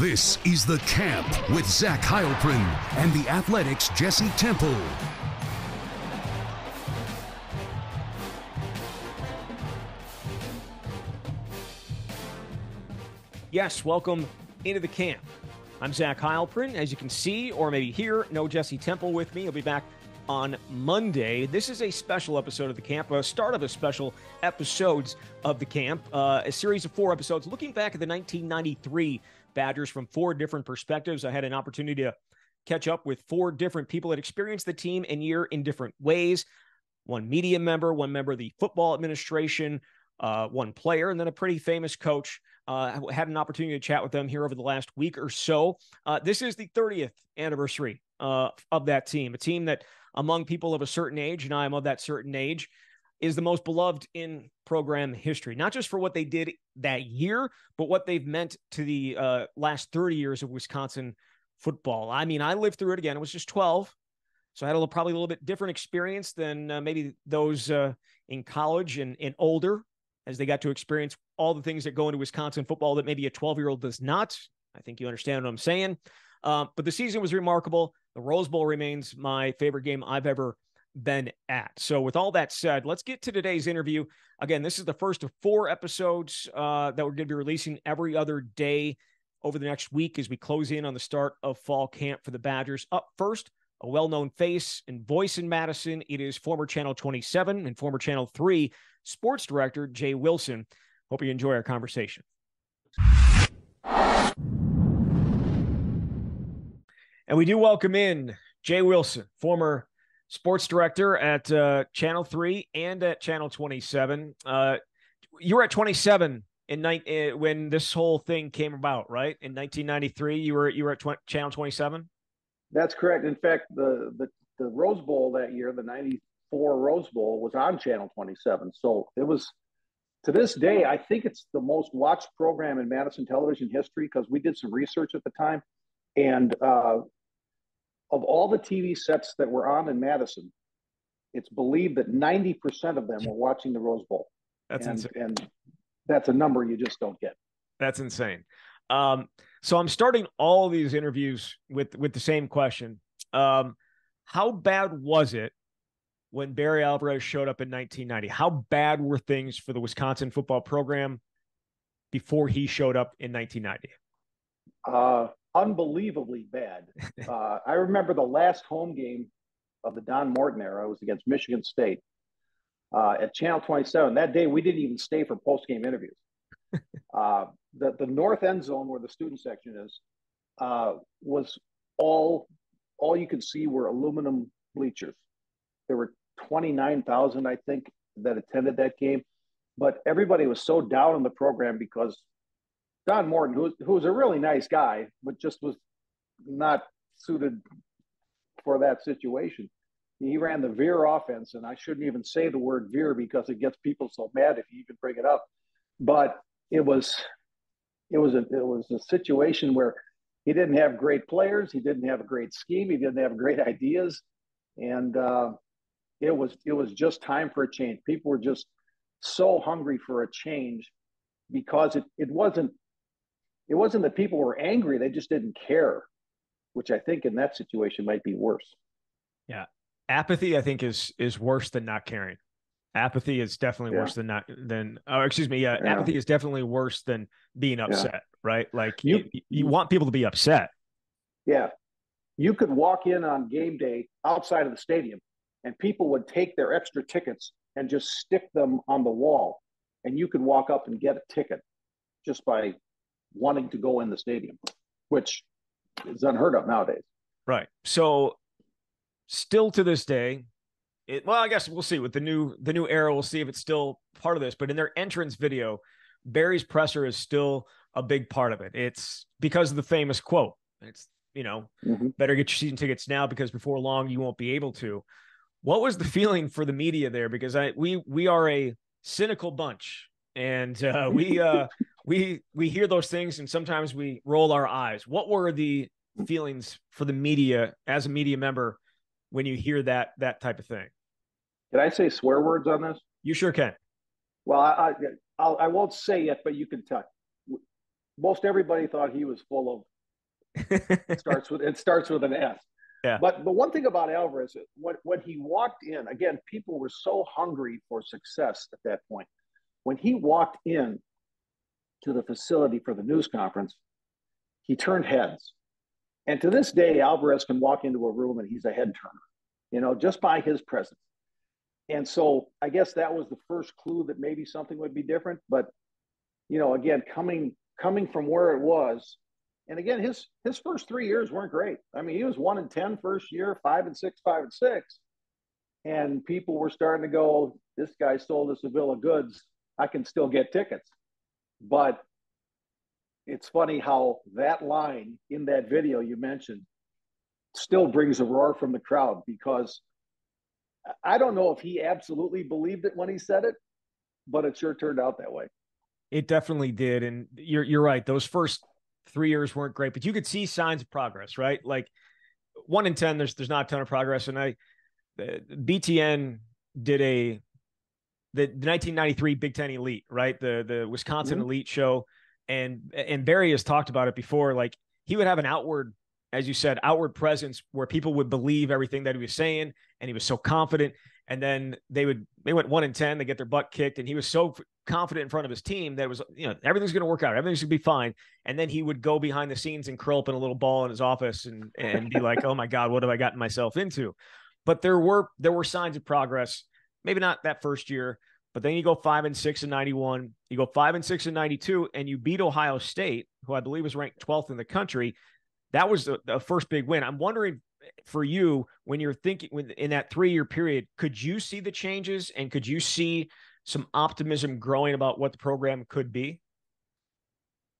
This is The Camp with Zach Heilprin and the Athletic's Jesse Temple. Yes, welcome into the camp. I'm Zach Heilprin. As you can see, or maybe hear, no Jesse Temple with me. He'll be back on Monday. This is a special episode of the camp, a start of a special episodes of the camp, uh, a series of four episodes looking back at the 1993 Badgers from four different perspectives. I had an opportunity to catch up with four different people that experienced the team and year in different ways. One media member, one member of the football administration, uh, one player, and then a pretty famous coach. Uh, had an opportunity to chat with them here over the last week or so. Uh, this is the 30th anniversary uh, of that team, a team that among people of a certain age, and I am of that certain age, is the most beloved in program history, not just for what they did that year, but what they've meant to the uh, last 30 years of Wisconsin football. I mean, I lived through it again. It was just 12. So I had a little, probably a little bit different experience than uh, maybe those uh, in college and, and older as they got to experience all the things that go into Wisconsin football that maybe a 12 year old does not. I think you understand what I'm saying. Um, but the season was remarkable. The Rose Bowl remains my favorite game I've ever been at. So, with all that said, let's get to today's interview. Again, this is the first of four episodes uh, that we're going to be releasing every other day over the next week as we close in on the start of fall camp for the Badgers. Up first, a well known face and voice in Madison. It is former Channel 27 and former Channel 3 sports director Jay Wilson. Hope you enjoy our conversation. And we do welcome in Jay Wilson, former sports director at uh, Channel 3 and at Channel 27. Uh, you were at 27 in night uh, when this whole thing came about, right? In 1993, you were you were at Channel 27. That's correct. In fact, the, the the Rose Bowl that year, the 94 Rose Bowl was on Channel 27. So it was to this day, I think it's the most watched program in Madison television history because we did some research at the time. And uh, of all the TV sets that were on in Madison, it's believed that 90% of them were watching the Rose Bowl. That's and, insane. And that's a number you just don't get. That's insane. Um, so I'm starting all these interviews with with the same question. Um, how bad was it when Barry Alvarez showed up in 1990? How bad were things for the Wisconsin football program before he showed up in 1990? Uh, unbelievably bad. Uh, I remember the last home game of the Don Morton era was against Michigan State uh, at Channel 27. That day, we didn't even stay for post game interviews. uh, the, the north end zone where the student section is uh, was all all you could see were aluminum bleachers. There were 29,000, I think, that attended that game. But everybody was so down on the program because Don Morton, who, who was a really nice guy, but just was not suited for that situation. He ran the veer offense, and I shouldn't even say the word veer because it gets people so mad if you even bring it up. But it was, it was a, it was a situation where he didn't have great players, he didn't have a great scheme, he didn't have great ideas, and uh, it was it was just time for a change. People were just so hungry for a change because it it wasn't it wasn't that people were angry; they just didn't care, which I think in that situation might be worse. Yeah, apathy I think is is worse than not caring. Apathy is definitely Yeah. worse than not than. Oh, excuse me. Yeah, Yeah. apathy is definitely worse than being upset. Right? Like you, You- you, want people to be upset. Yeah. You could walk in on game day outside of the stadium and people would take their extra tickets and just stick them on the wall. And you could walk up and get a ticket just by wanting to go in the stadium, which is unheard of nowadays. Right. So still to this day, it well, I guess we'll see with the new the new era, we'll see if it's still part of this. But in their entrance video, Barry's presser is still a big part of it. It's because of the famous quote. It's you know, Mhm. better get your season tickets now because before long you won't be able to. What was the feeling for the media there? Because I we we are a cynical bunch, and uh, we uh, we we hear those things, and sometimes we roll our eyes. What were the feelings for the media as a media member when you hear that that type of thing? Did I say swear words on this? You sure can. Well, I, I, I'll, I won't say it, but you can tell. most everybody thought he was full of. it starts with it starts with an S. Yeah. But the one thing about Alvarez, when when he walked in, again, people were so hungry for success at that point. When he walked in to the facility for the news conference, he turned heads. And to this day, Alvarez can walk into a room and he's a head turner, you know, just by his presence. And so I guess that was the first clue that maybe something would be different. But, you know, again, coming coming from where it was, and again, his his first three years weren't great. I mean, he was one and 10 first year, five and six, five and six. And people were starting to go, this guy sold us a bill of goods. I can still get tickets. But it's funny how that line in that video you mentioned still brings a roar from the crowd because I don't know if he absolutely believed it when he said it, but it sure turned out that way. It definitely did, and you're you're right. Those first three years weren't great, but you could see signs of progress, right? Like one in ten, there's there's not a ton of progress, and I uh, BTN did a the, the 1993 Big Ten Elite, right? The the Wisconsin mm-hmm. Elite show, and and Barry has talked about it before. Like he would have an outward, as you said, outward presence where people would believe everything that he was saying, and he was so confident. And then they would they went one in ten, they get their butt kicked, and he was so confident in front of his team that it was you know everything's going to work out, everything's going to be fine. And then he would go behind the scenes and curl up in a little ball in his office and and be like, oh my god, what have I gotten myself into? But there were there were signs of progress. Maybe not that first year, but then you go five and six in 91, you go five and six in 92, and you beat Ohio State, who I believe was ranked 12th in the country. That was the, the first big win. I'm wondering for you when you're thinking when, in that three year period, could you see the changes and could you see some optimism growing about what the program could be?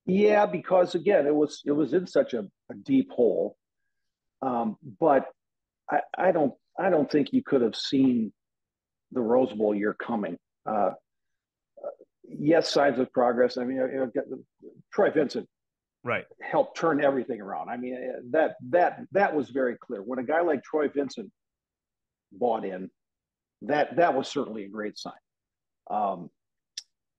Yeah, because again, it was it was in such a, a deep hole. Um, but I, I don't I don't think you could have seen the Rose Bowl year coming. Uh, yes, signs of progress. I mean, you know, Troy Vincent, right, helped turn everything around. I mean, that that that was very clear. When a guy like Troy Vincent bought in, that that was certainly a great sign. Um,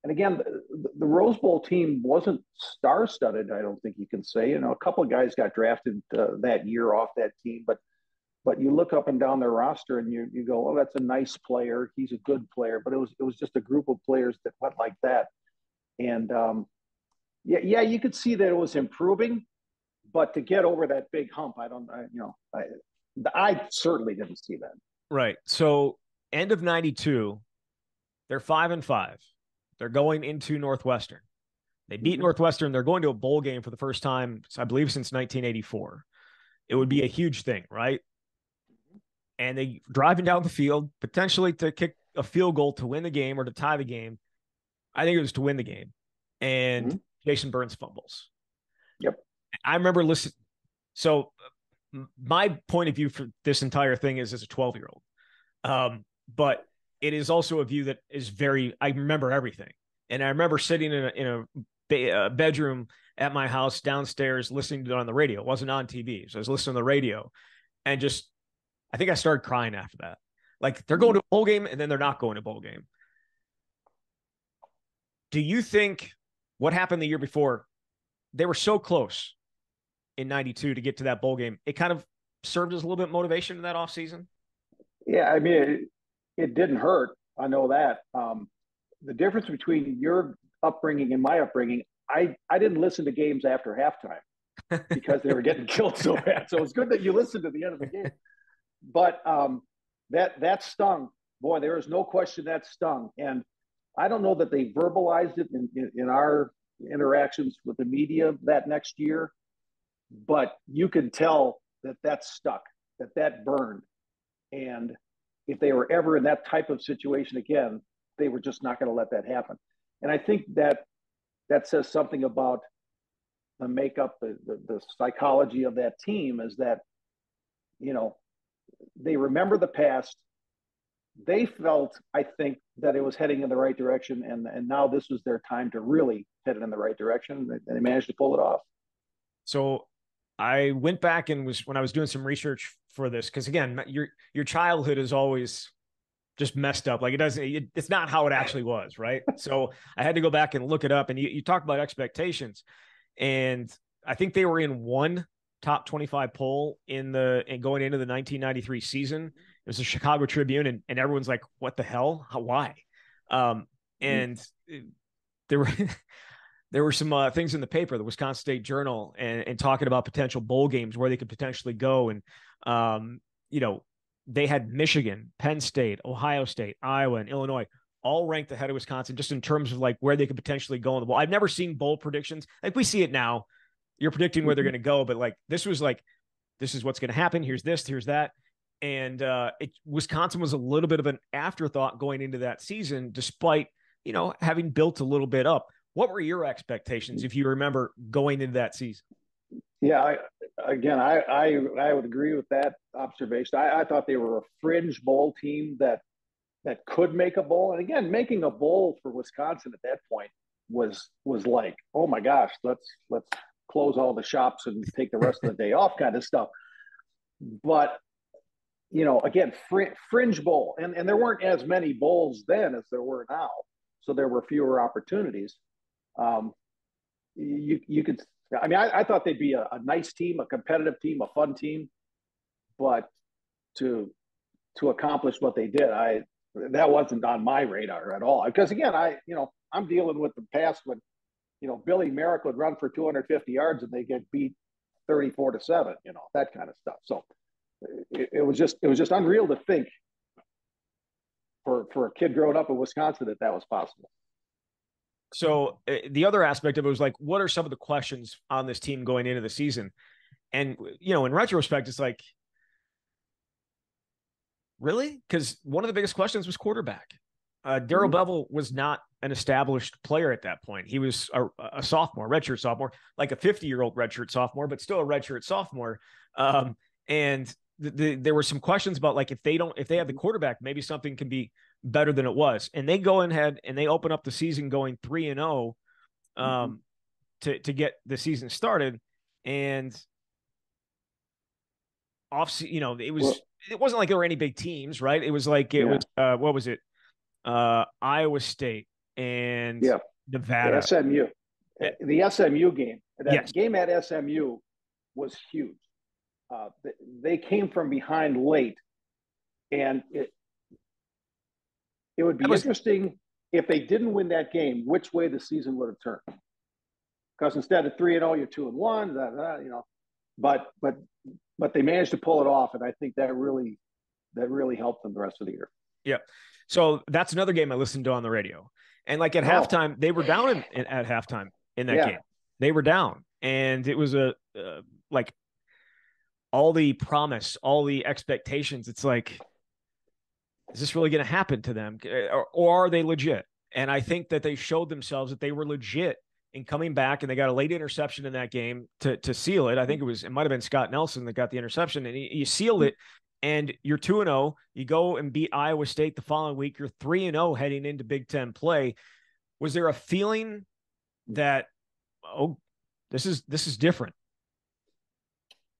and again, the, the, Rose Bowl team wasn't star-studded. I don't think you can say. You know, a couple of guys got drafted uh, that year off that team, but but you look up and down their roster and you you go, oh, that's a nice player. He's a good player. But it was it was just a group of players that went like that. And um, yeah, yeah, you could see that it was improving, but to get over that big hump, I don't, I, you know, I, I certainly didn't see that. Right. So end of '92, they're five and five. They're going into Northwestern. They beat mm-hmm. Northwestern. They're going to a bowl game for the first time, I believe, since 1984. It would be a huge thing, right? And they driving down the field potentially to kick a field goal to win the game or to tie the game. I think it was to win the game, and mm-hmm. Jason Burns fumbles. Yep, I remember listening. So my point of view for this entire thing is as a 12 year old, um, but it is also a view that is very. I remember everything, and I remember sitting in a, in a, a bedroom at my house downstairs listening to it on the radio. It wasn't on TV, so I was listening to the radio, and just I think I started crying after that. Like they're going to a bowl game and then they're not going to bowl game. Do you think what happened the year before? They were so close in 92 to get to that bowl game. It kind of served as a little bit of motivation in that offseason. Yeah, I mean, it, it, didn't hurt. I know that. Um, the difference between your upbringing and my upbringing, I, I didn't listen to games after halftime because they were getting killed so bad. So it's good that you listened to the end of the game but um, that that stung. Boy, there is no question that stung. And I don't know that they verbalized it in, in, in our interactions with the media that next year, but you can tell that that stuck, that that burned. And if they were ever in that type of situation again, they were just not going to let that happen. And I think that that says something about the makeup, the, the, the psychology of that team is that, you know, they remember the past. They felt, I think, that it was heading in the right direction, and and now this was their time to really head it in the right direction, and they managed to pull it off. So, I went back and was when I was doing some research for this because again, your your childhood is always just messed up. Like it doesn't, it, it's not how it actually was, right? so I had to go back and look it up. And you, you talk about expectations. and I think they were in one top 25 poll in the and going into the 1993 season. It was the Chicago Tribune, and, and everyone's like, "What the hell? How, why?" Um, mm-hmm. and mm-hmm. there were there were some uh, things in the paper, the Wisconsin State Journal, and, and, talking about potential bowl games where they could potentially go, and um, you know, they had Michigan, Penn State, Ohio State, Iowa, and Illinois all ranked ahead of Wisconsin just in terms of like where they could potentially go in the bowl. I've never seen bowl predictions like we see it now. You're predicting where they're mm-hmm. going to go, but like this was like, this is what's going to happen. Here's this, here's that. And uh, it, Wisconsin was a little bit of an afterthought going into that season, despite you know having built a little bit up. What were your expectations, if you remember, going into that season? Yeah, I, again, I, I I would agree with that observation. I, I thought they were a fringe bowl team that that could make a bowl. And again, making a bowl for Wisconsin at that point was was like, oh my gosh, let's let's close all the shops and take the rest of the day off, kind of stuff. But you know, again, fr- fringe bowl, and and there weren't as many bowls then as there were now, so there were fewer opportunities. Um, you you could, I mean, I, I thought they'd be a, a nice team, a competitive team, a fun team, but to to accomplish what they did, I that wasn't on my radar at all. Because again, I you know I'm dealing with the past when you know Billy Marek would run for 250 yards and they get beat 34 to seven, you know that kind of stuff. So it, it was just it was just unreal to think for for a kid growing up in Wisconsin that that was possible. So uh, the other aspect of it was like, what are some of the questions on this team going into the season? And you know, in retrospect, it's like Really? Because one of the biggest questions was quarterback. Uh, Darrell mm-hmm. Bevell was not an established player at that point. He was a, a sophomore, redshirt sophomore, like a 50 year old redshirt sophomore, but still a redshirt sophomore. Um, and the, the, there were some questions about like if they don't, if they have the quarterback, maybe something can be better than it was. And they go ahead and they open up the season going three and zero oh, um, mm-hmm. to to get the season started. And off, you know, it was. Well, it wasn't like there were any big teams, right? It was like it yeah. was uh, what was it? Uh, Iowa State and yeah. Nevada. The SMU. The SMU game. That yes. game at SMU was huge. Uh, they came from behind late, and it it would be was, interesting if they didn't win that game, which way the season would have turned. Because instead of three and zero, oh, you're two and one. you know, but but but they managed to pull it off, and I think that really that really helped them the rest of the year. Yeah. So that's another game I listened to on the radio, and like at oh. halftime, they were down in, in, at halftime in that yeah. game. They were down, and it was a uh, like all the promise, all the expectations. It's like, is this really going to happen to them, or, or are they legit? And I think that they showed themselves that they were legit in coming back, and they got a late interception in that game to to seal it. I think it was it might have been Scott Nelson that got the interception, and you sealed it. And you're two and zero. Oh. You go and beat Iowa State the following week. You're three and zero oh heading into Big Ten play. Was there a feeling that oh, this is this is different?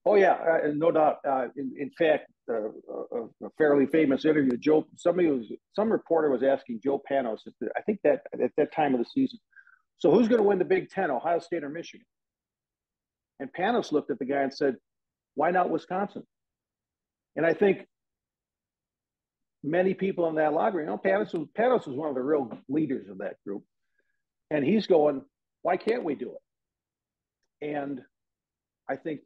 Oh yeah, uh, no doubt. Uh, in, in, fact, uh, a, a, fairly famous interview. Joe, somebody was some reporter was asking Joe Panos. I think that at that time of the season, so who's going to win the Big Ten, Ohio State or Michigan? And Panos looked at the guy and said, why not Wisconsin? And I think many people in that locker room, you know, was, was one of the real leaders of that group. And he's going, why can't we do it? And I think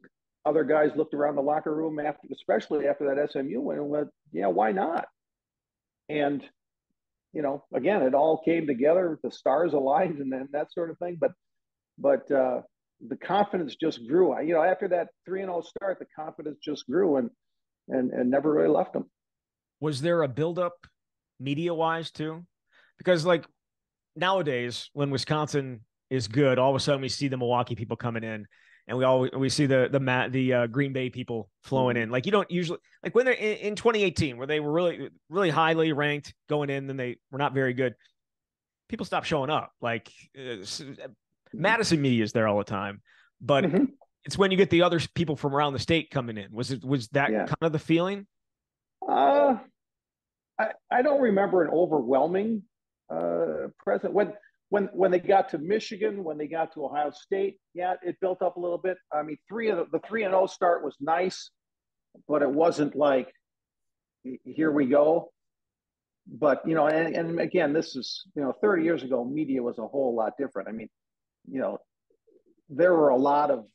other guys looked around the locker room after, especially after that SMU win, and went, "Yeah, why not?" And you know, again, it all came together, the stars aligned, and then that sort of thing. But, but uh, the confidence just grew. You know, after that three and zero oh start, the confidence just grew and and and never really left them. Was there a buildup, media wise too? Because like nowadays, when Wisconsin is good, all of a sudden we see the Milwaukee people coming in and we all we see the the mat the uh, Green Bay people flowing mm-hmm. in. Like you don't usually like when they're in, in 2018 where they were really really highly ranked going in, then they were not very good. People stop showing up. Like uh, Madison media is there all the time, but mm-hmm. It's when you get the other people from around the state coming in. Was it was that yeah. kind of the feeling? Uh, I I don't remember an overwhelming uh present when when when they got to Michigan, when they got to Ohio State, yeah, it built up a little bit. I mean, three of the, the three and zero start was nice, but it wasn't like here we go. But you know, and, and again, this is you know, 30 years ago, media was a whole lot different. I mean, you know, there were a lot of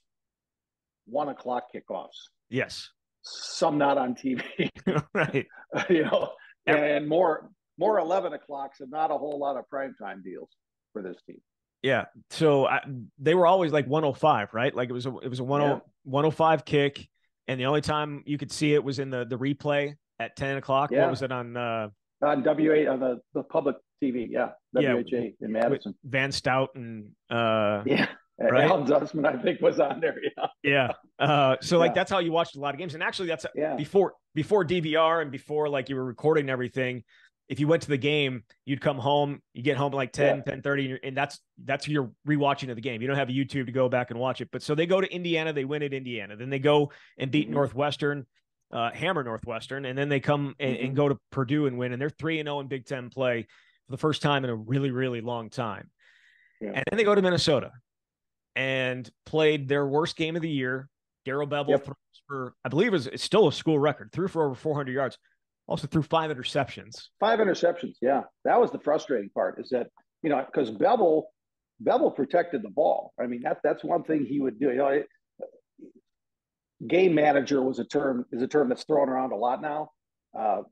one o'clock kickoffs. Yes. Some not on TV. right. you know, and more more 11 o'clocks and not a whole lot of primetime deals for this team. Yeah. So I, they were always like 105, right? Like it was a it was a 10, yeah. 105 kick, and the only time you could see it was in the the replay at 10 o'clock. Yeah. What was it on? Uh, on W8 on the, the public TV. Yeah. WHA yeah, in Madison. Van Stout and uh, yeah. Right? Zussman, I think, was on there. Yeah. Yeah. Uh, so like that's how you watched a lot of games. And actually that's yeah. before before DVR and before like you were recording everything if you went to the game, you'd come home, you get home at like 10, yeah. 10 30, and that's that's your rewatching of the game. You don't have a YouTube to go back and watch it. But so they go to Indiana, they win at Indiana. Then they go and beat mm-hmm. Northwestern, uh, hammer Northwestern, and then they come and, mm-hmm. and, go to Purdue and win. And they're 3 and 0 in Big Ten play for the first time in a really, really long time. Yeah. And then they go to Minnesota and played their worst game of the year. Darrell Bevell yep. throws for, I believe, is it's still a school record, threw for over 400 yards also threw five interceptions. Five interceptions. Yeah, that was the frustrating part. Is that you know because Bevell Bevell protected the ball. I mean that that's one thing he would do. You know, it, game manager was a term is a term that's thrown around a lot now. Uh,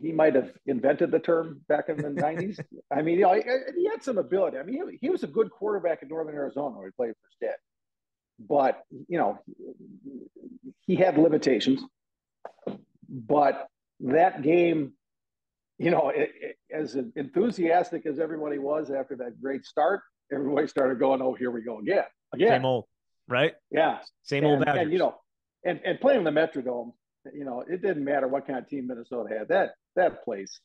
he might have invented the term back in the 90s. I mean, you know, he, had some ability. I mean, he, he, was a good quarterback in Northern Arizona where he played for State. But, you know, he had limitations. But that game, you know, it, it, as enthusiastic as everybody was after that great start, everybody started going, "Oh, here we go again, again." Same old, right? Yeah, same and, old. Badgers. And you know, and and playing the Metrodome, you know, it didn't matter what kind of team Minnesota had. That that place,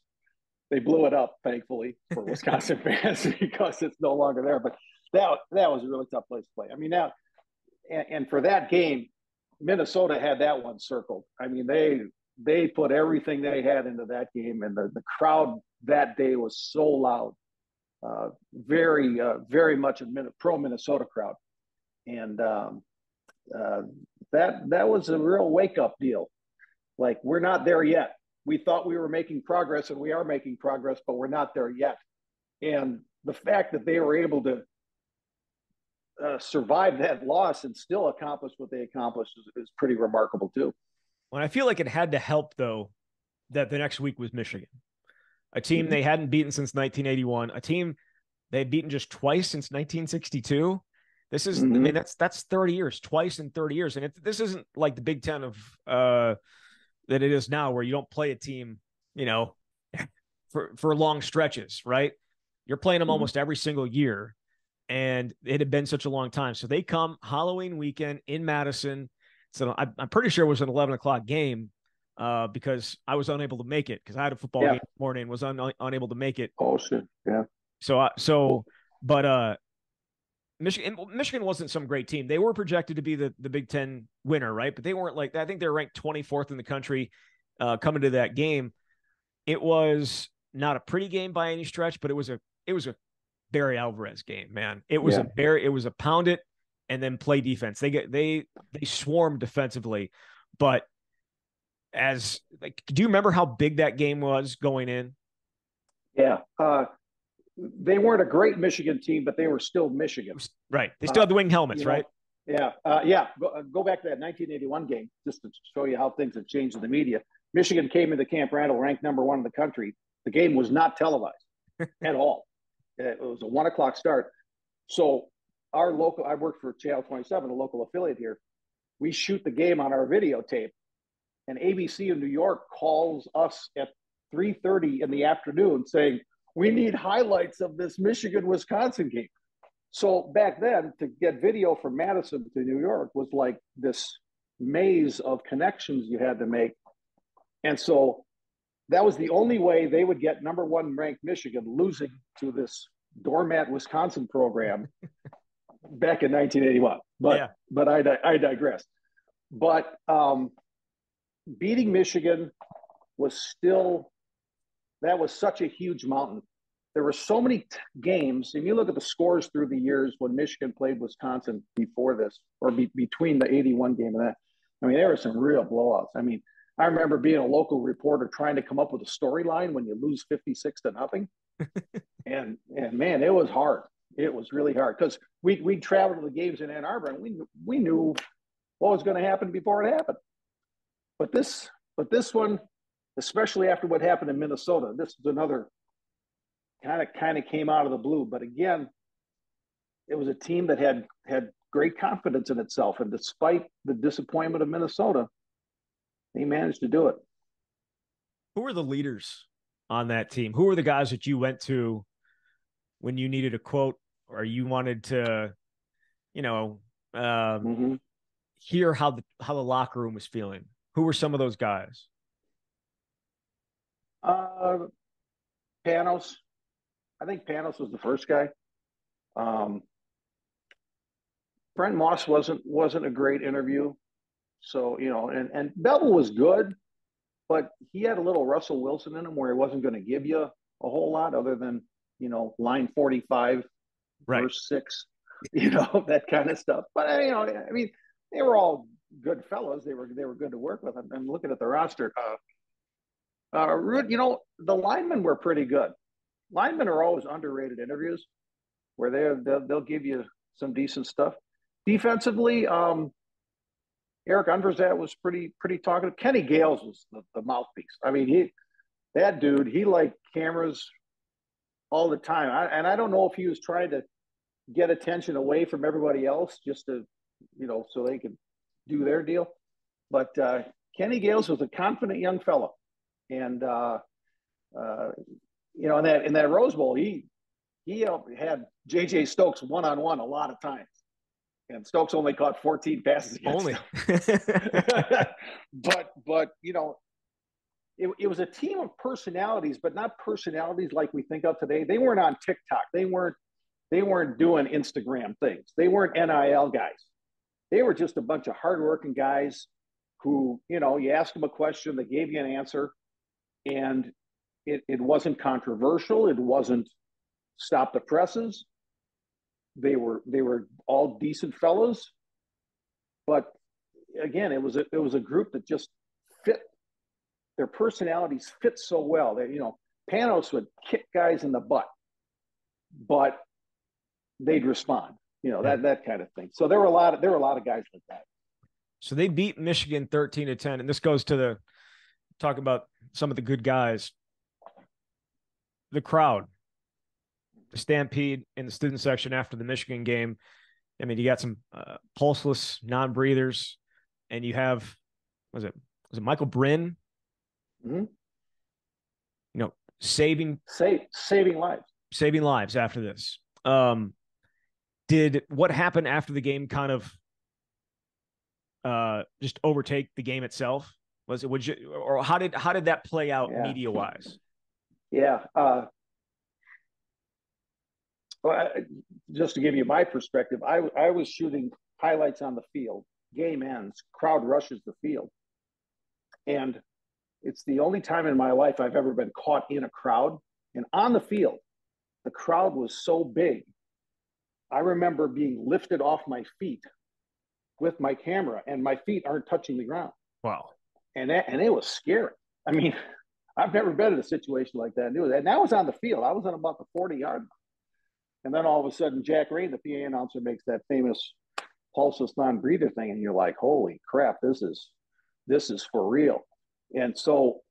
they blew it up, thankfully for Wisconsin fans because it's no longer there. But that that was a really tough place to play. I mean, now, and, and for that game, Minnesota had that one circled. I mean, they they put everything they had into that game, and the, the crowd that day was so loud, uh, very uh, very much a pro Minnesota crowd, and um, uh, that that was a real wake up deal. Like we're not there yet. We thought we were making progress, and we are making progress, but we're not there yet. And the fact that they were able to uh, survive that loss and still accomplish what they accomplished is, is pretty remarkable too. When I feel like it had to help though that the next week was Michigan, a team mm-hmm. they hadn't beaten since 1981, a team they had beaten just twice since 1962. This is, mm-hmm. I mean, that's that's 30 years, twice in 30 years, and it, this isn't like the Big Ten of uh that it is now, where you don't play a team, you know, for for long stretches, right? You're playing them mm-hmm. almost every single year, and it had been such a long time. So they come Halloween weekend in Madison. So I, am pretty sure it was an 11 o'clock game uh, because I was unable to make it because I had a football yeah. game morning was un, unable to make it. Oh shit! Yeah. So I, so, but uh, Michigan Michigan wasn't some great team. They were projected to be the the Big Ten winner, right? But they weren't like I think they're ranked 24th in the country uh, coming to that game. It was not a pretty game by any stretch, but it was a it was a Barry Alvarez game, man. It was yeah. a Barry. It was a pound it and then play defense. They get they they swarm defensively, but as like, do you remember how big that game was going in? Yeah, uh, they weren't a great Michigan team, but they were still Michigan. Right, they still uh, had the wing helmets, know, right? Yeah, uh, yeah. Go, uh, go, back to that 1981 game just to show you how things have changed in the media. Michigan came into Camp Randall ranked number one in the country. The game was not televised at all. It was a one o'clock start. So our local, I work for Channel 27, a local affiliate here. We shoot the game on our videotape, and ABC in New York calls us at 3:30 in the afternoon saying we need highlights of this Michigan Wisconsin game. So back then, to get video from Madison to New York was like this maze of connections you had to make, and so that was the only way they would get number one ranked Michigan losing to this doormat Wisconsin program back in 1981. But yeah. but I I digress. But um, beating Michigan was still that was such a huge mountain there were so many t- games. If you look at the scores through the years when Michigan played Wisconsin before this, or be, between the 81 game and that, I mean, there were some real blowouts. I mean, I remember being a local reporter trying to come up with a storyline when you lose 56 to nothing. and and man, it was hard. It was really hard because we we traveled to the games in Ann Arbor and we we knew what was going to happen before it happened. But this but this one, especially after what happened in Minnesota, this is another kind of kind of came out of the blue. But again, it was a team that had had great confidence in itself, and despite the disappointment of Minnesota, they managed to do it. Who were the leaders on that team? Who were the guys that you went to when you needed a quote or you wanted to, you know, um, mm-hmm. hear how the how the locker room was feeling? Who were some of those guys? Uh, Panos. I think Panos was the first guy. Um, Brent Moss wasn't wasn't a great interview. So, you know, and, and Bevell was good, but he had a little Russell Wilson in him where he wasn't going to give you a whole lot other than, you know, line 45, right. verse six, you know, that kind of stuff. But, you know, I mean, they were all good fellows. They were, they were good to work with. And, and looking at the roster, uh, uh, you know, the linemen were pretty good. Linemen are always underrated interviews where they they'll, they'll give you some decent stuff. Defensively, um, Eric Unverzagt was pretty pretty talkative. Kenny Gales was the, the, mouthpiece. I mean, he that dude, he liked cameras all the time. I, and I don't know if he was trying to get attention away from everybody else just to, you know, so they could do their deal. But uh, Kenny Gales was a confident young fellow, and uh, uh, you know, in that in that Rose Bowl, he he had J.J. Stokes one on one a lot of times and Stokes only caught 14 passes. Only, but but you know, it, it was a team of personalities, but not personalities like we think of today. They weren't on TikTok. They weren't they weren't doing Instagram things. They weren't NIL guys. They were just a bunch of hardworking guys who, you know, you asked them a question, they gave you an answer, and it, it wasn't controversial. It wasn't stop the presses they were they were all decent fellows, but again, it was a, it was a group that just fit. Their personalities fit so well that you know Panos would kick guys in the butt, but they'd respond. You know that that kind of thing. So there were a lot of there were a lot of guys like that. So they beat Michigan thirteen to ten, and this goes to the talk about some of the good guys. The crowd the stampede in the student section after the Michigan game. I mean, you got some uh, pulseless non-breathers, and you have was it was it Michael Brin? Mm-hmm. You know, saving save saving lives, saving lives after this. Um, did what happened after the game kind of uh just overtake the game itself? Was it would you or how did how did that play out yeah. media wise? Yeah, uh, well, I, just to give you my perspective, I, I was shooting highlights on the field. Game ends, crowd rushes the field. And it's the only time in my life I've ever been caught in a crowd. And on the field, the crowd was so big. I remember being lifted off my feet with my camera, and my feet aren't touching the ground. Wow. And that, and it was scary. I mean, I've never been in a situation like that. And that was on the field. I was on about the 40 yard line. And then all of a sudden, Jack Rain, the PA announcer, makes that famous pulseless non-breather thing, and you're like, "Holy crap! This is this is for real." And so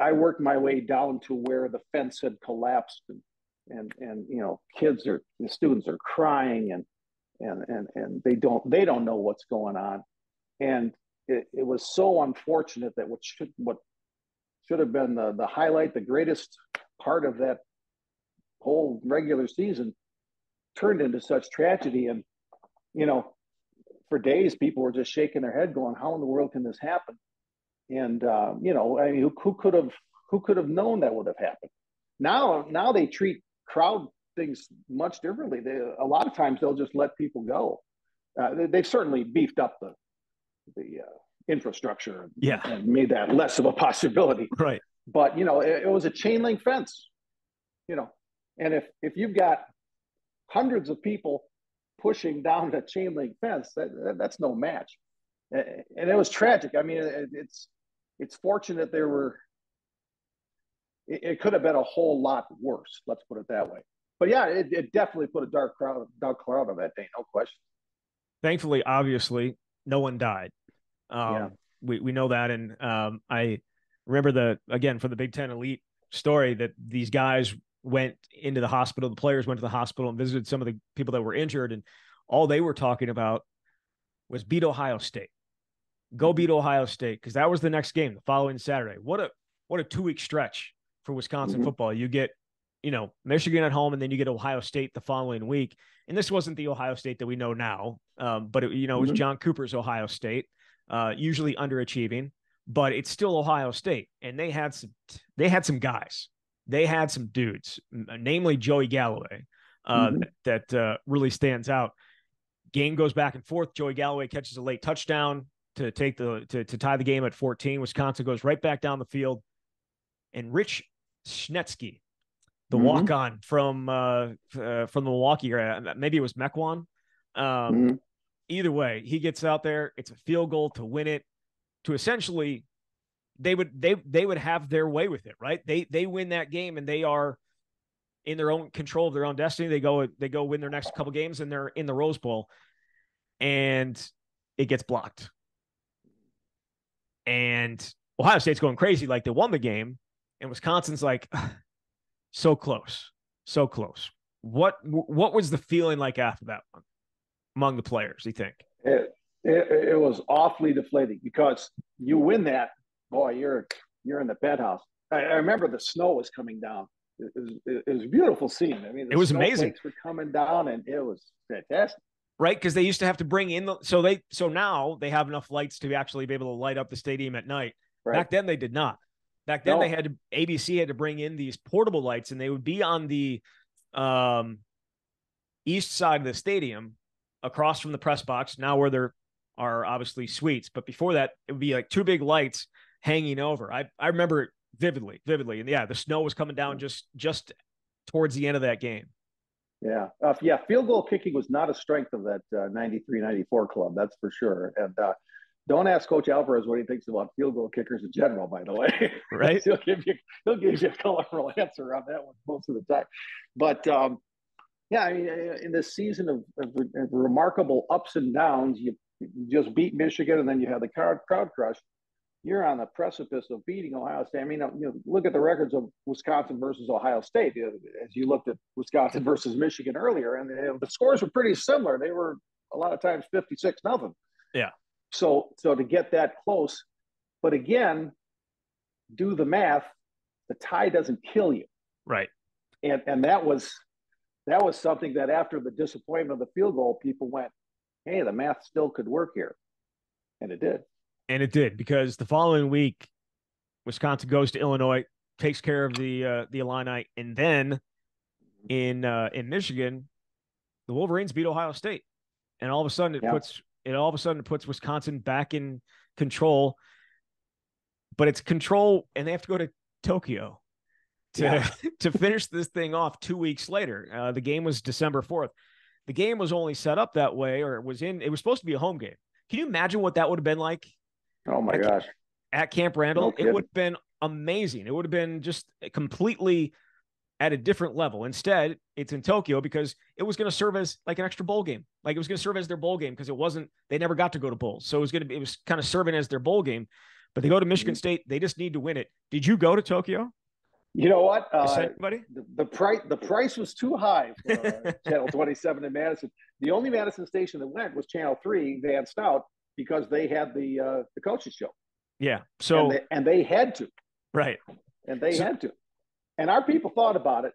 I worked my way down to where the fence had collapsed, and and and you know, kids are the students are crying, and and and and they don't they don't know what's going on, and it, it was so unfortunate that what should what should have been the the highlight, the greatest part of that whole regular season turned into such tragedy. And, you know, for days, people were just shaking their head going, how in the world can this happen? And, uh, you know, I mean, who, who could have, who could have known that would have happened? Now, now they treat crowd things much differently. They, a lot of times they'll just let people go. Uh, they, have certainly beefed up the, the uh, infrastructure yeah. and made that less of a possibility. Right. But, you know, it, it was a chain link fence, you know, And if if you've got hundreds of people pushing down the chain link fence, that, that, that's no match. And it was tragic. I mean, it, it's it's fortunate there were. It, it, could have been a whole lot worse. Let's put it that way. But yeah, it, it definitely put a dark crowd, dark cloud on that day, no question. Thankfully, obviously, no one died. Um, yeah. we we know that, and um, I remember the again from the Big Ten Elite story that these guys went into the hospital. The players went to the hospital and visited some of the people that were injured, and all they were talking about was beat Ohio State. Go beat Ohio State because that was the next game the following Saturday. What a what a two week stretch for Wisconsin mm-hmm. football. You get you know Michigan at home, and then you get Ohio State the following week. And this wasn't the Ohio State that we know now, um, but it, you know it was mm-hmm. John Cooper's Ohio State, uh, usually underachieving, but it's still Ohio State, and they had some they had some guys they had some dudes, namely Joey Galloway, uh, mm-hmm. that, uh, really stands out. Game goes back and forth. Joey Galloway catches a late touchdown to take the to, to tie the game at 14. Wisconsin goes right back down the field, and Rich Schnetzky, the mm-hmm. walk on from uh, uh, from the Milwaukee area, maybe it was Mequon. Um, mm-hmm. Either way, he gets out there. It's a field goal to win it, to essentially they would they they would have their way with it, right? They they win that game and they are in their own control of their own destiny. They go they go win their next couple games and they're in the Rose Bowl, and it gets blocked. And Ohio State's going crazy, like they won the game, and Wisconsin's like so close, so close. What what was the feeling like after that one among the players? You think? It, it, it was awfully deflating because you win that boy, you're you're in the penthouse. I, I remember the snow was coming down. It was, it was a beautiful scene. I mean, it was amazing. Were coming down, and it was fantastic. Right, because they used to have to bring in the so they so now they have enough lights to actually be able to light up the stadium at night. Right. Back then they did not. Back then no. they had to ABC had to bring in these portable lights, and they would be on the um, east side of the stadium, across from the press box. Now where there are obviously suites, but before that it would be like two big lights hanging over. I I remember it vividly, vividly, and yeah, the snow was coming down just just towards the end of that game. Yeah, uh, yeah, field goal kicking was not a strength of that uh, 93-94 club, that's for sure. And uh, don't ask Coach Alvarez what he thinks about field goal kickers in general. By the way, right? he'll give you he'll give you a colorful answer on that one most of the time. But um, yeah, I mean, in this season of, of, of, remarkable ups and downs, you, just beat Michigan, and then you had the crowd crowd crush you're on the precipice of beating Ohio State. I mean, uh, you know, look at the records of Wisconsin versus Ohio State. As you looked at Wisconsin versus Michigan earlier, and the, the scores were pretty similar. They were a lot of times 56 nothing. Yeah. So, so to get that close, but again, do the math. The tie doesn't kill you. Right. And and that was that was something that after the disappointment of the field goal, people went, "Hey, the math still could work here," and it did. And it did because the following week, Wisconsin goes to Illinois, takes care of the uh, the Illini, and then in uh, in Michigan, the Wolverines beat Ohio State, and all of a sudden it yeah. puts it all of a sudden it puts Wisconsin back in control. But it's control, and they have to go to Tokyo to yeah. to finish this thing off two weeks later. Uh, the game was December fourth. The game was only set up that way, or it was in. It was supposed to be a home game. Can you imagine what that would have been like Oh my at, gosh. At Camp Randall, no it would have been amazing. It would have been just completely at a different level. Instead, it's in Tokyo because it was going to serve as like an extra bowl game. Like it was going to serve as their bowl game because it wasn't they never got to go to bowls. So it was going to be it was kind of serving as their bowl game. But they go to Michigan mm-hmm. State, they just need to win it. Did you go to Tokyo? You know what? Uh, the, the, price the price was too high for uh, Channel 27 in Madison. The only Madison station that went was Channel 3, Van Stout, because they had the uh, the coaches show. Yeah. So and they, and they had to. Right. And they so, had to. And our people thought about it,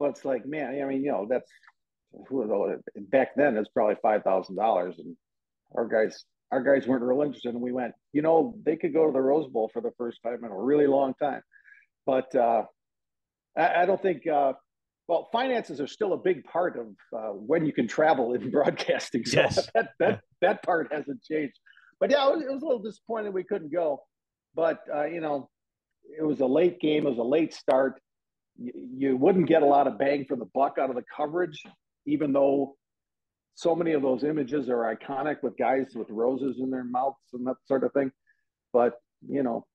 but it's like, man, I mean, you know, that's back then it's probably five thousand dollars, and our guys our guys weren't real interested, and we went, you know, they could go to the Rose Bowl for the first time in a really long time, but uh, I, I don't think. Uh, well, finances are still a big part of uh, when you can travel in broadcasting. So yes. that, that, that part hasn't changed. But yeah, it was, it was a little disappointing we couldn't go. But, uh, you know, it was a late game, it was a late start. you, you wouldn't get a lot of bang for the buck out of the coverage, even though so many of those images are iconic with guys with roses in their mouths and that sort of thing. But you know,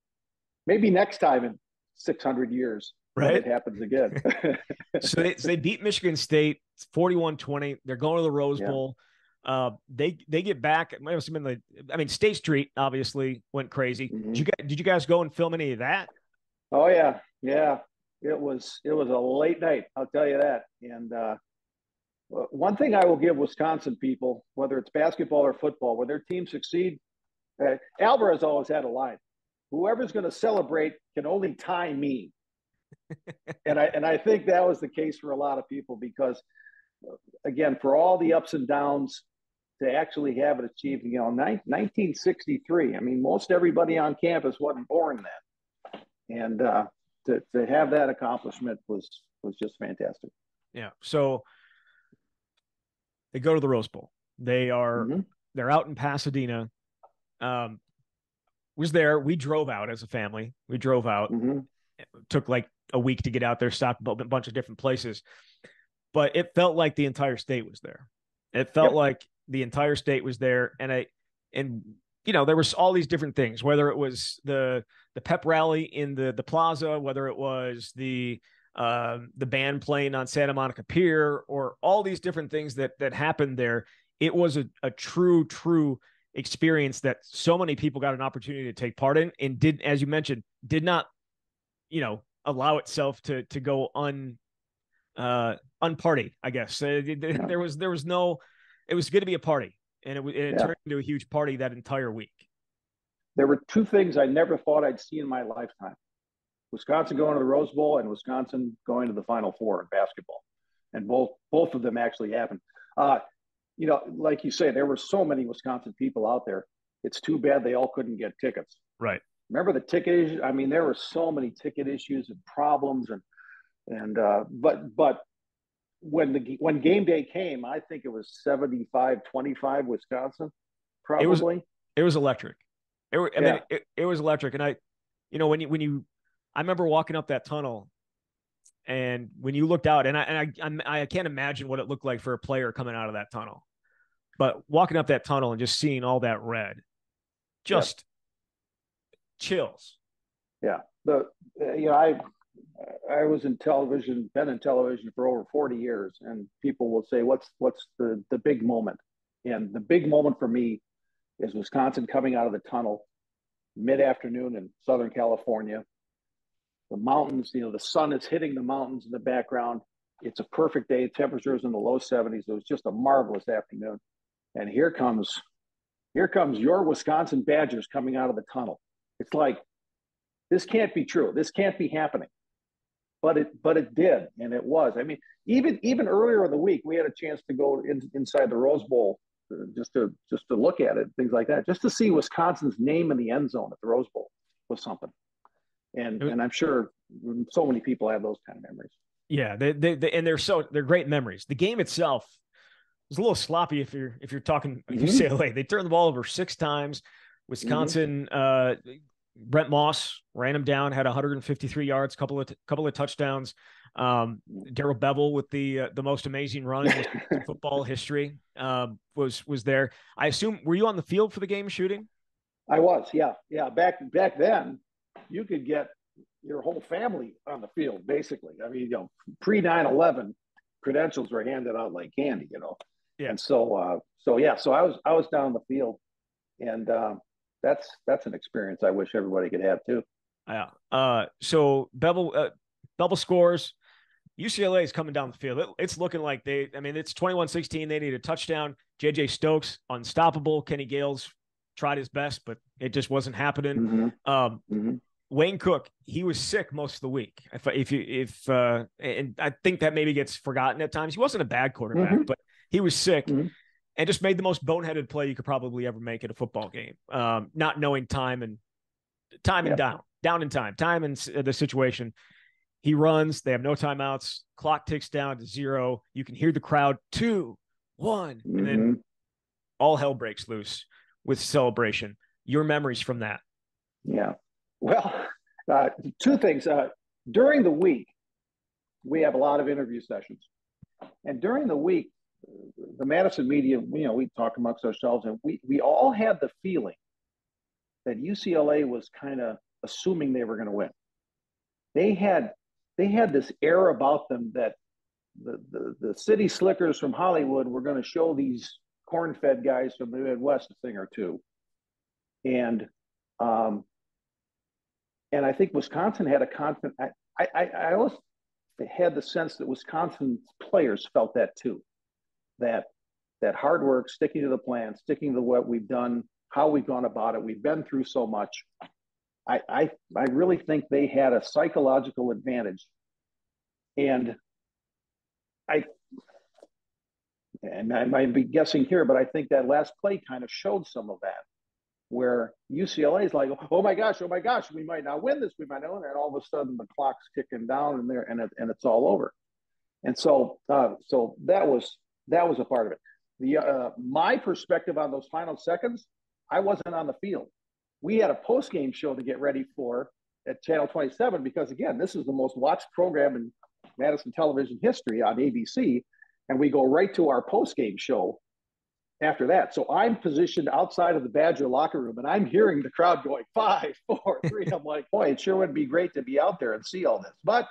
maybe next time in 600 years, right? It happens again. so, they, so they beat Michigan State 41-20. They're going to the Rose yeah. Bowl. Uh, they they get back. It must have been the. I mean, State Street obviously went crazy. Mm-hmm. Did you guys, did you guys go and film any of that? Oh yeah, yeah. It was it was a late night. I'll tell you that. And uh, one thing I will give Wisconsin people, whether it's basketball or football, when their team succeed, uh, Alvarez always had a line: "Whoever's going to celebrate can only tie me." and I and I think that was the case for a lot of people because, again, for all the ups and downs, to actually have it achieved, you know, 1963. I mean, most everybody on campus wasn't born then, and uh, to to have that accomplishment was was just fantastic. Yeah. So they go to the Rose Bowl. They are mm-hmm. they're out in Pasadena. Um, was there. We drove out as a family. We drove out. Mm-hmm. took like a week to get out there. Stopped a bunch of different places, but it felt like the entire state was there. It felt yep. like the entire state was there, and I and you know there was all these different things. Whether it was the the pep rally in the the plaza, whether it was the uh, the band playing on Santa Monica Pier, or all these different things that that happened there. It was a, a true, true experience that so many people got an opportunity to take part in, and did, as you mentioned, did not, you know, allow itself to to go un uh unparty. I guess uh, yeah. there was there was no. It was going to be a party, and it, it yeah. turned into a huge party that entire week. There were two things I never thought I'd see in my lifetime. Wisconsin going to the Rose Bowl and Wisconsin going to the Final Four in basketball, and both both of them actually happened. Uh, you know, like you say, there were so many Wisconsin people out there. It's too bad they all couldn't get tickets. Right. Remember the ticket issues? I mean, there were so many ticket issues and problems, and and uh, but but when the when game day came, I think it was 75-25 Wisconsin, probably. It was, it was electric. It, I yeah. mean, it, it was electric, and I, you know, when you when you I remember walking up that tunnel and when you looked out and I, and I, I can't imagine what it looked like for a player coming out of that tunnel, but walking up that tunnel and just seeing all that red, just chills. Yeah. The, uh, you know, I, I was in television, been in television for over 40 years and people will say, what's, what's the, the big moment? And the big moment for me is Wisconsin coming out of the tunnel mid afternoon in Southern California the mountains, you know, the sun is hitting the mountains in the background. It's a perfect day. Temperatures in the low 70s. It was just a marvelous afternoon. And here comes, here comes your Wisconsin Badgers coming out of the tunnel. It's like, this can't be true. This can't be happening. But it, but it did, and it was. I mean, even even earlier in the week, we had a chance to go in, inside the Rose Bowl uh, just to just to look at it, things like that, just to see Wisconsin's name in the end zone at the Rose Bowl was something and and I'm sure so many people have those kind of memories. Yeah, they, they, they and they're so they're great memories. The game itself was a little sloppy if you're if you're talking mm-hmm. UCLA. They turned the ball over six times. Wisconsin, mm-hmm. uh, Brent Moss ran him down, had 153 yards, couple of couple of touchdowns. Um, Darrell Bevell with the uh, the most amazing run in football history um, was was there. I assume were you on the field for the game shooting? I was, yeah, yeah. Back back then, you could get your whole family on the field, basically. I mean, you know, pre 9 11, credentials were handed out like candy, you know. Yeah. And so, uh, so yeah, so I was I was down the field, and uh, that's that's an experience I wish everybody could have too. Yeah. Uh, so Bevell, uh, Bevell scores. UCLA is coming down the field. It, it's looking like they. I mean, it's 21-16. They need a touchdown. JJ Stokes unstoppable. Kenny Gales tried his best, but it just wasn't happening. Mm-hmm. Um, mm-hmm. Wayne Cook, he was sick most of the week. If if you if uh, and I think that maybe gets forgotten at times. He wasn't a bad quarterback, mm-hmm. but he was sick mm-hmm. and just made the most boneheaded play you could probably ever make at a football game. Um, not knowing time and time and down, down in time, time and the situation. He runs. They have no timeouts. Clock ticks down to zero. You can hear the crowd two, one, mm-hmm. and then mm-hmm. all hell breaks loose with celebration. Your memories from that? Yeah. Well, uh, two things. Uh, during the week, we have a lot of interview sessions. And during the week, the Madison media, you know, we talk amongst ourselves, and we we all had the feeling that UCLA was kind of assuming they were going to win. They had they had this air about them that the, the, the city slickers from Hollywood were going to show these corn-fed guys from the Midwest a thing or two, and um, and I think Wisconsin had a confident. I I, I always had the sense that Wisconsin players felt that too, that that hard work, sticking to the plan, sticking to what we've done, how we've gone about it. We've been through so much. I I, I really think they had a psychological advantage, and I and I might be guessing here, but I think that last play kind of showed some of that, where UCLA is like, oh my gosh, oh my gosh, we might not win this, we might not win, and all of a sudden the clock's kicking down and there, and it, and it's all over, and so uh, so that was that was a part of it. The uh, my perspective on those final seconds, I wasn't on the field. We had a post game show to get ready for at Channel 27 because again, this is the most watched program in Madison television history on ABC. And we go right to our post game show after that. So I'm positioned outside of the Badger locker room and I'm hearing the crowd going five, four, three. I'm like, boy, it sure would be great to be out there and see all this. But,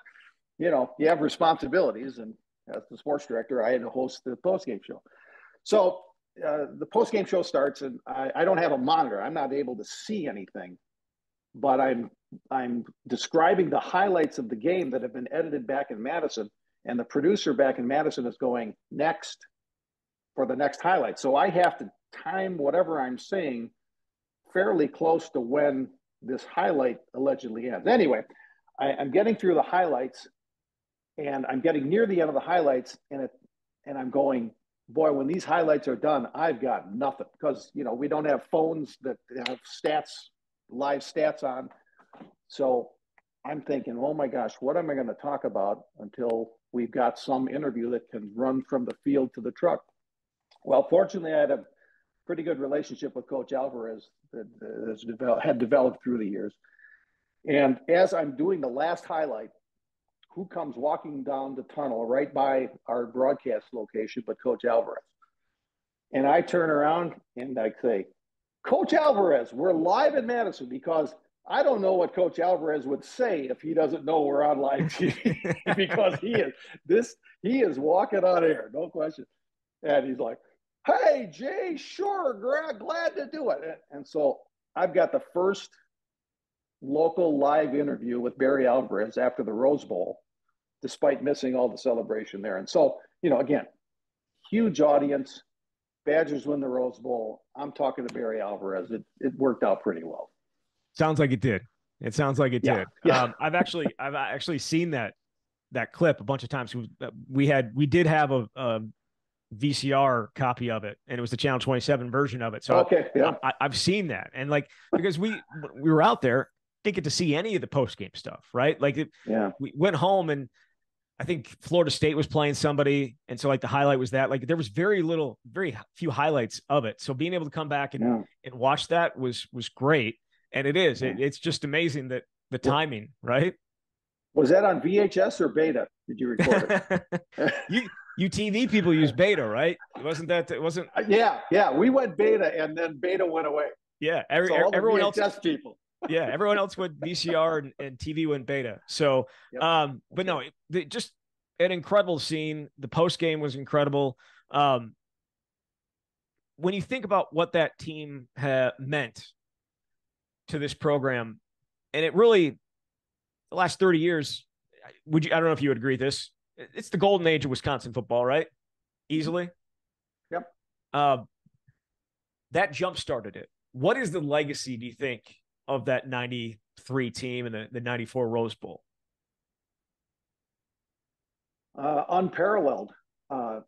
you know, you have responsibilities. And as the sports director, I had to host the post game show. So uh, the post game show starts and I, I don't have a monitor. I'm not able to see anything, but I'm I'm describing the highlights of the game that have been edited back in Madison, and the producer back in Madison is going next for the next highlight. So I have to time whatever I'm saying fairly close to when this highlight allegedly ends. Anyway, I, am getting through the highlights, and I'm getting near the end of the highlights, and it, and I'm going, boy, when these highlights are done, I've got nothing because you know we don't have phones that have stats, live stats on. So I'm thinking, oh my gosh, what am I going to talk about until we've got some interview that can run from the field to the truck? Well, fortunately, I had a pretty good relationship with Coach Alvarez that has developed, had developed through the years. And as I'm doing the last highlight, who comes walking down the tunnel right by our broadcast location but Coach Alvarez? And I turn around and I say, Coach Alvarez, we're live in Madison because – I don't know what Coach Alvarez would say if he doesn't know we're on live TV because he is this he is walking on air, no question. And he's like, "Hey, Jay, sure, glad to do it." And so I've got the first local live interview with Barry Alvarez after the Rose Bowl, despite missing all the celebration there. And so, you know, again, huge audience. Badgers win the Rose Bowl. I'm talking to Barry Alvarez. It, it worked out pretty well. Sounds like it did. It sounds like it yeah, did. Yeah. Um, I've actually I've actually seen that that clip a bunch of times. We had we did have a, a VCR copy of it, and it was the Channel Twenty Seven version of it. So okay, yeah. I, have seen that, and like because we we were out there, didn't get to see any of the post game stuff, right? Like it, yeah, we went home and. I think Florida State was playing somebody, and so like the highlight was that. Like there was very little, very few highlights of it. So being able to come back and yeah. and watch that was was great and it is. It, it's just amazing that the timing, right? Was that on VHS or beta? Did you record it? you you TV people use beta, right? It wasn't that it wasn't Yeah, yeah. We went beta and then beta went away. Yeah, every, so everyone VHS else people. yeah, everyone else went VCR and, and TV went beta. So yep. um, but no, it, just an incredible scene. The post game was incredible. Um, when you think about what that team ha- meant to this program, and it really the last 30 years, would you I don't know if you would agree with this. It's the golden age of Wisconsin football, right? Easily. Yep. Uh, that jump started it. What is the legacy, do you think, of that 93 team and the, the 94 Rose Bowl? Uh, unparalleled. Uh,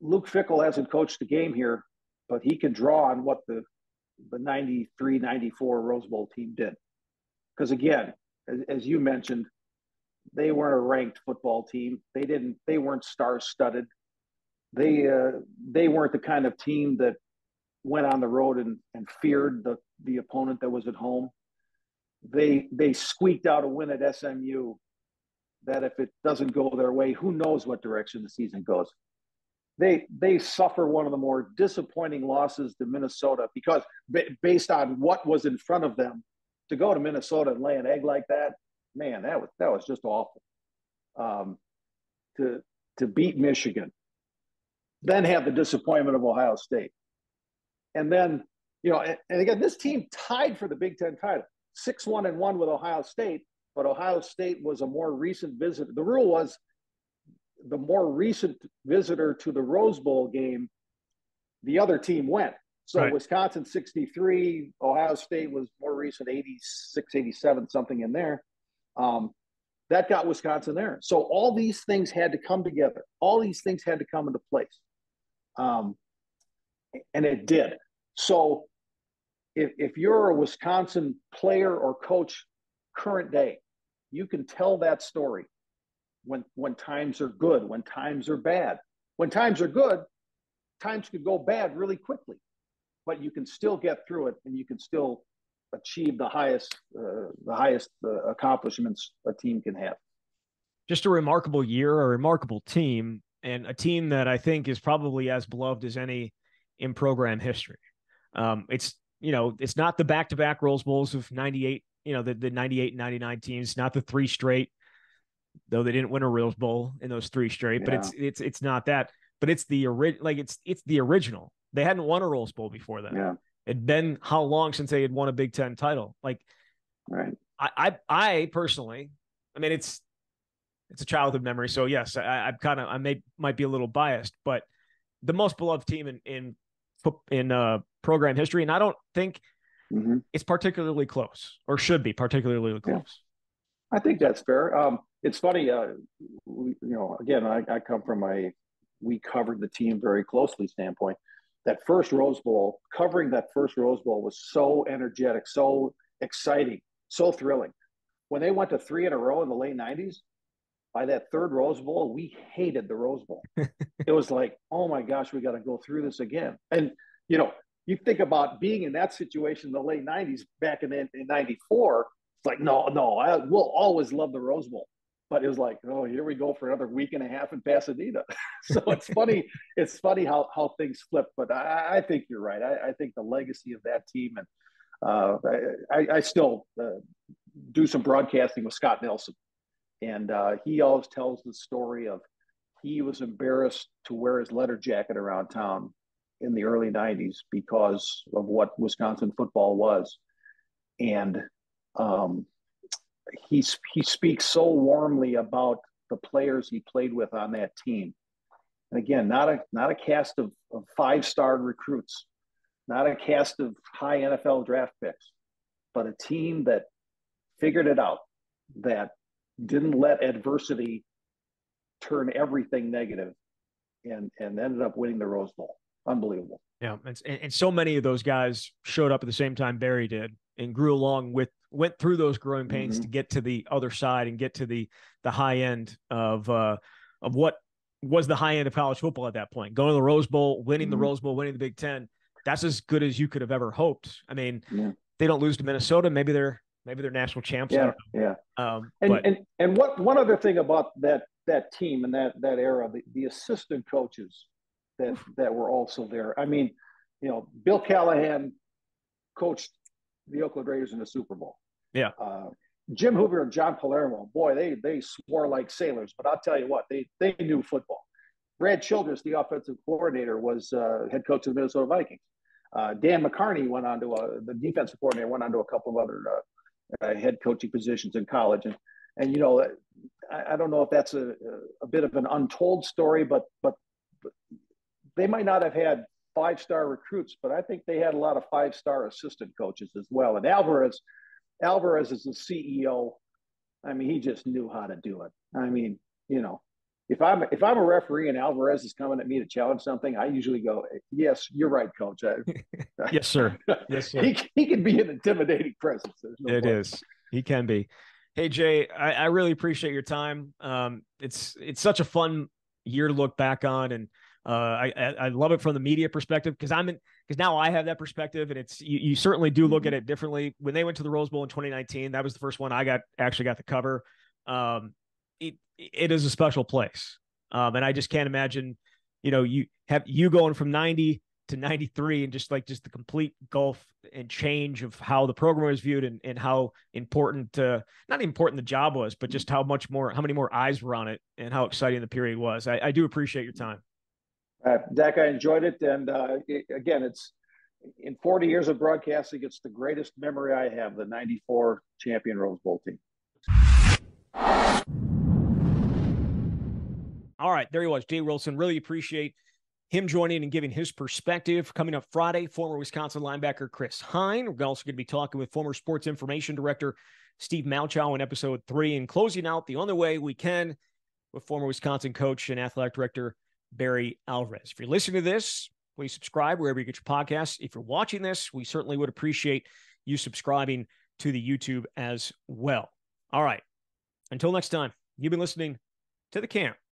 Luke Fickell hasn't coached the game here, but he can draw on what the the 93 94 Rose Bowl team did. Because again, as, as, you mentioned, they weren't a ranked football team. They didn't, they weren't star studded. They, uh, they weren't the kind of team that went on the road and, and feared the, the opponent that was at home. They, they squeaked out a win at SMU that if it doesn't go their way, who knows what direction the season goes. They they suffer one of the more disappointing losses to Minnesota because based on what was in front of them, to go to Minnesota and lay an egg like that, man, that was that was just awful. Um, to to beat Michigan, then have the disappointment of Ohio State, and then you know, and, and again, this team tied for the Big Ten title, six one and one with Ohio State, but Ohio State was a more recent visitor. The rule was the more recent visitor to the Rose Bowl game, the other team went. So right. Wisconsin 63, Ohio State was more recent 86, 87, something in there. Um, that got Wisconsin there. So all these things had to come together. All these things had to come into place. Um, and it did. So if, if you're a Wisconsin player or coach current day, you can tell that story when when times are good, when times are bad. When times are good, times could go bad really quickly, but you can still get through it, and you can still achieve the highest uh, the highest uh, accomplishments a team can have. Just a remarkable year, a remarkable team, and a team that I think is probably as beloved as any in program history. Um, it's you know it's not the back to back Rose Bowls of '98, you know the the '98 and '99 teams, not the three straight though they didn't win a Rose Bowl in those three straight. Yeah. But it's it's it's not that. But it's the original. Like it's it's the original. They hadn't won a Rose Bowl before that. Yeah. It'd been how long since they had won a Big Ten title? Like, right. I I, I personally, I mean, it's it's a childhood memory. So yes, I, I'm kind of I may might be a little biased, but the most beloved team in in in uh, program history, and I don't think mm-hmm. it's particularly close or should be particularly close. Yeah. I think that's fair. Um, it's funny, uh, we, you know, again, I, I come from a we covered the team very closely standpoint. That first Rose Bowl, covering that first Rose Bowl was so energetic, so exciting, so thrilling. When they went to three in a row in the late 90s, by that third Rose Bowl, we hated the Rose Bowl. it was like, oh my gosh, we got to go through this again. And, you know, you think about being in that situation in the late 90s back in, in 94, it's like, no, no, I will always love the Rose Bowl but it was like, oh, here we go for another week and a half in Pasadena. so it's funny, it's funny how how things flip. But I, I think you're right. I, I, think the legacy of that team, and uh, I, I, still uh, do some broadcasting with Scott Nelson, and uh, he always tells the story of he was embarrassed to wear his letter jacket around town in the early '90s because of what Wisconsin football was, and um, he he speaks so warmly about the players he played with on that team. And again, not a not a cast of, of five star recruits, not a cast of high NFL draft picks, but a team that figured it out, that didn't let adversity turn everything negative, and and ended up winning the Rose Bowl. Unbelievable. Yeah, and, and so many of those guys showed up at the same time Barry did and grew along with went through those growing pains mm-hmm. to get to the other side and get to the the high end of uh of what was the high end of college football at that point. Going to the Rose Bowl, winning mm-hmm. the Rose Bowl, winning the Big Ten. That's as good as you could have ever hoped. I mean, yeah. they don't lose to Minnesota. Maybe they're maybe they're national champs. Yeah, yeah. Um, and, but, and and what one other thing about that that team and that that era, the, the assistant coaches that that were also there. I mean, you know, Bill Callahan coached the Oakland Raiders in the Super Bowl. Yeah. Uh, Jim Hueber and John Palermo, boy, they they swore like sailors. But I'll tell you what, they they knew football. Brad Childress, the offensive coordinator, was uh, head coach of the Minnesota Vikings. Uh, Dan McCarney went on to a, the defensive coordinator went on to a couple of other uh, uh, head coaching positions in college. And and you know, I, I don't know if that's a, a bit of an untold story, but, but they might not have had five star recruits, but I think they had a lot of five star assistant coaches as well. And Alvarez, Alvarez is the CEO. I mean, he just knew how to do it. I mean, you know, if I'm if I'm a referee and Alvarez is coming at me to challenge something, I usually go, "Yes, you're right, coach." yes, sir. Yes, sir. he he can be an intimidating presence. No it is. He can be. Hey Jay, I, I really appreciate your time. Um, it's it's such a fun year to look back on, and uh, I I love it from the media perspective because I'm in because now I have that perspective, and it's you, you certainly do look mm-hmm. at it differently. When they went to the Rose Bowl in 2019, that was the first one I got actually got the cover. Um, it it is a special place. Um, and I just can't imagine, you know, you have you going from 90 to 93 and just like just the complete gulf and change of how the program was viewed and, and how important uh, not important the job was but just how much more how many more eyes were on it and how exciting the period was i, I do appreciate your time uh, Dak, I enjoyed it and uh, it, again it's in 40 years of broadcasting it's the greatest memory i have the 94 champion rose bowl team all right there he was jay wilson really appreciate him joining and giving his perspective. Coming up Friday, former Wisconsin linebacker Chris Hine. We're also going to be talking with former sports information director Steve Malchow in episode three and closing out the only way we can with former Wisconsin coach and athletic director Barry Alvarez. If you're listening to this, please subscribe wherever you get your podcasts. If you're watching this, we certainly would appreciate you subscribing to the YouTube as well. All right. Until next time, you've been listening to the camp.